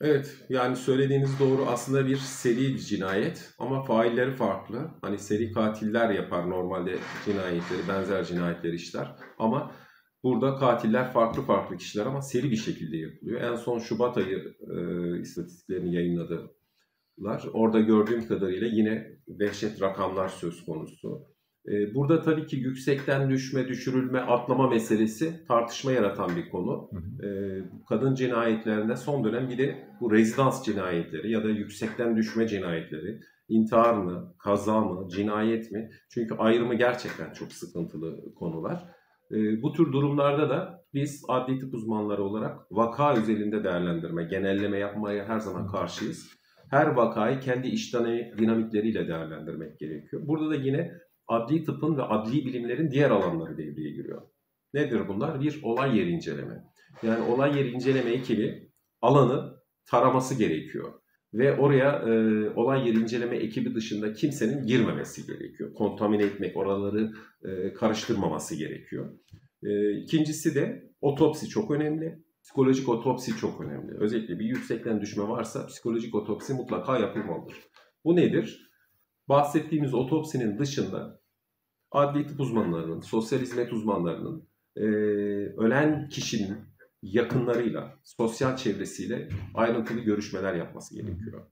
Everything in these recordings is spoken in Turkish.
Evet, yani söylediğiniz doğru. Aslında bir seri bir cinayet ama failleri farklı. Hani seri katiller yapar normalde cinayetleri, benzer cinayetleri işler. Ama burada katiller farklı farklı kişiler ama seri bir şekilde yapılıyor. En son Şubat ayı e, istatistiklerini yayınladılar. Orada gördüğüm kadarıyla yine dehşet rakamlar söz konusu. Ee, burada tabii ki yüksekten düşme, düşürülme, atlama meselesi tartışma yaratan bir konu. Hı hı. Ee, kadın cinayetlerinde son dönem bir de bu rezidans cinayetleri ya da yüksekten düşme cinayetleri, intihar mı, kaza mı, cinayet mi? Çünkü ayrımı gerçekten çok sıkıntılı konular. Ee, bu tür durumlarda da biz adli tıp uzmanları olarak vaka özelinde değerlendirme, genelleme yapmaya her zaman karşıyız. Her vakayı kendi iş dinamikleriyle değerlendirmek gerekiyor. Burada da yine adli tıpın ve adli bilimlerin diğer alanları devreye giriyor. Nedir bunlar? Bir olay yeri inceleme. Yani olay yeri inceleme ekibi alanı taraması gerekiyor. Ve oraya e, olay yeri inceleme ekibi dışında kimsenin girmemesi gerekiyor. Kontamine etmek, oraları e, karıştırmaması gerekiyor. E, ikincisi de otopsi çok önemli. Psikolojik otopsi çok önemli. Özellikle bir yüksekten düşme varsa psikolojik otopsi mutlaka yapılmalıdır. Bu nedir? Bahsettiğimiz otopsinin dışında adli tıp uzmanlarının, sosyal hizmet uzmanlarının, e, ölen kişinin yakınlarıyla, sosyal çevresiyle ayrıntılı görüşmeler yapması gerekiyor.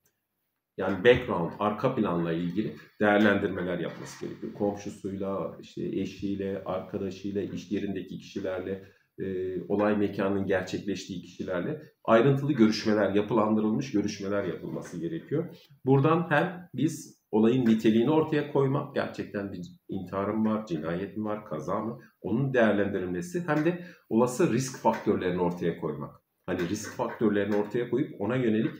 Yani background, arka planla ilgili değerlendirmeler yapması gerekiyor. Komşusuyla, işte eşiyle, arkadaşıyla, iş yerindeki kişilerle, e, olay mekanının gerçekleştiği kişilerle ayrıntılı görüşmeler, yapılandırılmış görüşmeler yapılması gerekiyor. Buradan hem biz olayın niteliğini ortaya koymak, gerçekten bir intihar mı var, cinayet mi var, kaza mı, onun değerlendirilmesi hem de olası risk faktörlerini ortaya koymak. Hani risk faktörlerini ortaya koyup ona yönelik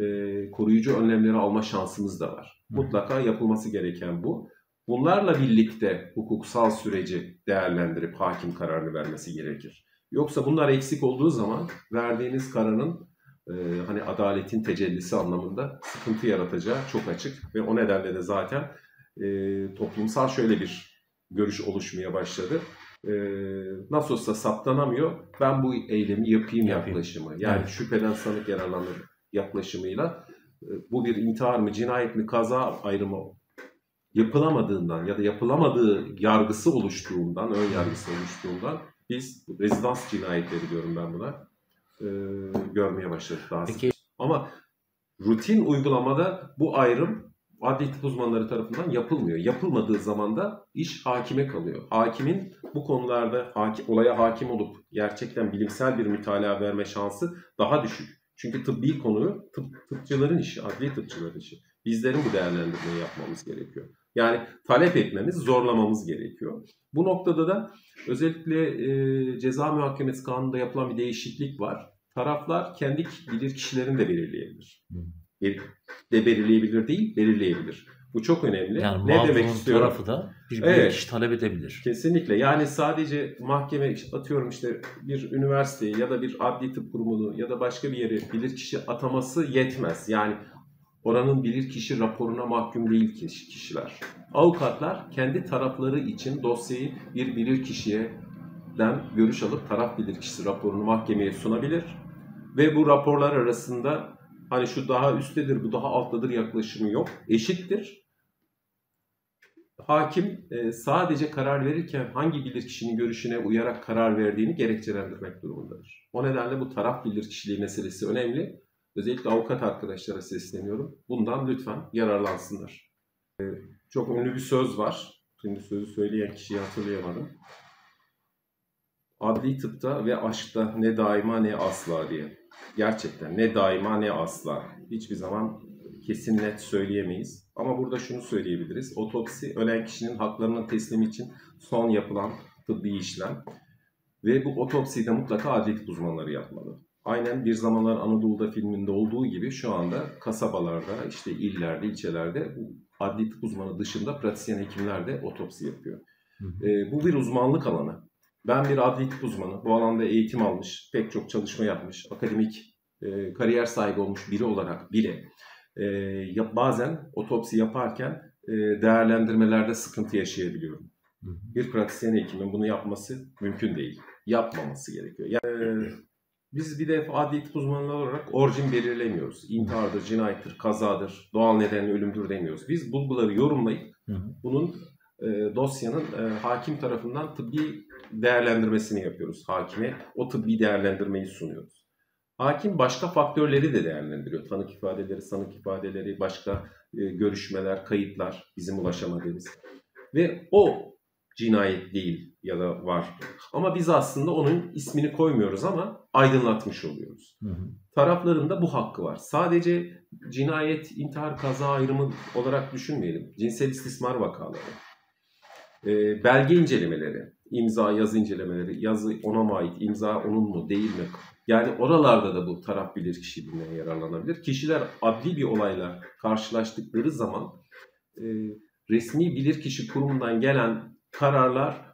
e, koruyucu önlemleri alma şansımız da var. Mutlaka yapılması gereken bu. Bunlarla birlikte hukuksal süreci değerlendirip hakim kararını vermesi gerekir. Yoksa bunlar eksik olduğu zaman verdiğiniz kararın e, hani adaletin tecellisi anlamında sıkıntı yaratacağı çok açık ve o nedenle de zaten e, toplumsal şöyle bir görüş oluşmaya başladı. E, nasıl olsa saptanamıyor, ben bu eylemi yapayım, yapayım. yaklaşımı. Yani evet. şüpheden sanık yararlanır yaklaşımıyla e, bu bir intihar mı, cinayet mi, kaza ayrımı yapılamadığından ya da yapılamadığı yargısı oluştuğundan, ön yargısı oluştuğundan biz rezidans cinayetleri diyorum ben buna e, görmeye başladık daha Peki. sık. Ama rutin uygulamada bu ayrım adli tıp uzmanları tarafından yapılmıyor. Yapılmadığı zaman da iş hakime kalıyor. Hakimin bu konularda haki, olaya hakim olup gerçekten bilimsel bir mütalaa verme şansı daha düşük. Çünkü tıbbi konu tıp, tıpçıların işi, adli tıpçıların işi. Bizlerin bu değerlendirmeyi yapmamız gerekiyor. Yani talep etmemiz, zorlamamız gerekiyor. Bu noktada da özellikle e, ceza muhakemesi kanununda yapılan bir değişiklik var. Taraflar kendi bilir kişilerini de belirleyebilir. Bir, de belirleyebilir değil, belirleyebilir. Bu çok önemli. Yani ne demek istiyorum? tarafı da bir evet, kişi talep edebilir. Kesinlikle. Yani sadece mahkeme atıyorum işte bir üniversiteyi ya da bir adli tıp kurumunu ya da başka bir yere bilir kişi ataması yetmez. Yani oranın bilirkişi raporuna mahkum değil kişiler. Avukatlar kendi tarafları için dosyayı bir bilirkişiden görüş alıp taraf bilirkişisi raporunu mahkemeye sunabilir ve bu raporlar arasında hani şu daha üsttedir, bu daha alttadır yaklaşımı yok. Eşittir. Hakim e, sadece karar verirken hangi bilirkişinin görüşüne uyarak karar verdiğini gerekçelendirmek durumundadır. O nedenle bu taraf bilirkişiliği meselesi önemli. Özellikle avukat arkadaşlara sesleniyorum. Bundan lütfen yararlansınlar. Ee, çok ünlü bir söz var. Şimdi sözü söyleyen kişiyi hatırlayamadım. Adli tıpta ve aşkta ne daima ne asla diye. Gerçekten ne daima ne asla. Hiçbir zaman kesin net söyleyemeyiz. Ama burada şunu söyleyebiliriz. Otopsi ölen kişinin haklarının teslimi için son yapılan tıbbi işlem. Ve bu otopsiyi de mutlaka adli tıp uzmanları yapmalı. Aynen Bir Zamanlar Anadolu'da filminde olduğu gibi şu anda kasabalarda, işte illerde, ilçelerde adli tıp uzmanı dışında pratisyen hekimler de otopsi yapıyor. E, bu bir uzmanlık alanı. Ben bir adli tıp uzmanı, bu alanda eğitim almış, pek çok çalışma yapmış, akademik e, kariyer sahibi olmuş biri olarak bile e, bazen otopsi yaparken e, değerlendirmelerde sıkıntı yaşayabiliyorum. Bir pratisyen hekimin bunu yapması mümkün değil. Yapmaması gerekiyor. Yani, Biz bir de adli tıp uzmanları olarak orijin belirlemiyoruz. İntihardır, cinayettir, kazadır, doğal nedenle ölümdür demiyoruz. Biz bulguları yorumlayıp Hı hı. bunun e, dosyanın e, hakim tarafından tıbbi değerlendirmesini yapıyoruz hakime. O tıbbi değerlendirmeyi sunuyoruz. Hakim başka faktörleri de değerlendiriyor. Tanık ifadeleri, sanık ifadeleri, başka e, görüşmeler, kayıtlar bizim ulaşamadığımız. Ve o cinayet değil ya da var. Ama biz aslında onun ismini koymuyoruz ama aydınlatmış oluyoruz. Hı hı. Tarafların da bu hakkı var. Sadece cinayet, intihar, kaza ayrımı olarak düşünmeyelim. Cinsel istismar vakaları, e, belge incelemeleri, imza, yazı incelemeleri, yazı ona mı ait, imza onun mu, değil mi? Yani oralarda da bu taraf bilirkişiliğinden yararlanabilir. Kişiler adli bir olayla karşılaştıkları zaman e, resmi bilirkişi kurumundan gelen kararlar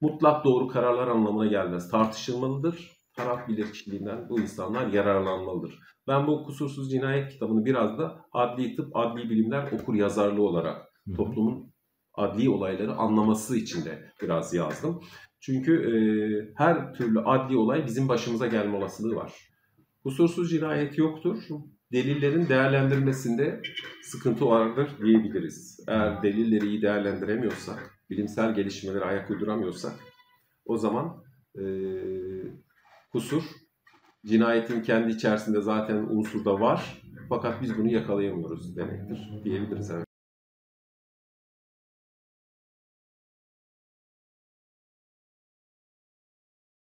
mutlak doğru kararlar anlamına gelmez. Tartışılmalıdır. Taraf bilirkişiliğinden bu insanlar yararlanmalıdır. Ben bu kusursuz cinayet kitabını biraz da adli tıp, adli bilimler okur yazarlığı olarak toplumun adli olayları anlaması için de biraz yazdım. Çünkü e, her türlü adli olay bizim başımıza gelme olasılığı var. Kusursuz cinayet yoktur. Delillerin değerlendirmesinde sıkıntı vardır diyebiliriz. Eğer delilleri iyi değerlendiremiyorsak, bilimsel gelişmelere ayak uyduramıyorsak o zaman e, kusur cinayetin kendi içerisinde zaten unsur da var. Fakat biz bunu yakalayamıyoruz demektir diyebiliriz. Evet.